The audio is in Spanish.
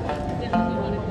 Gracias.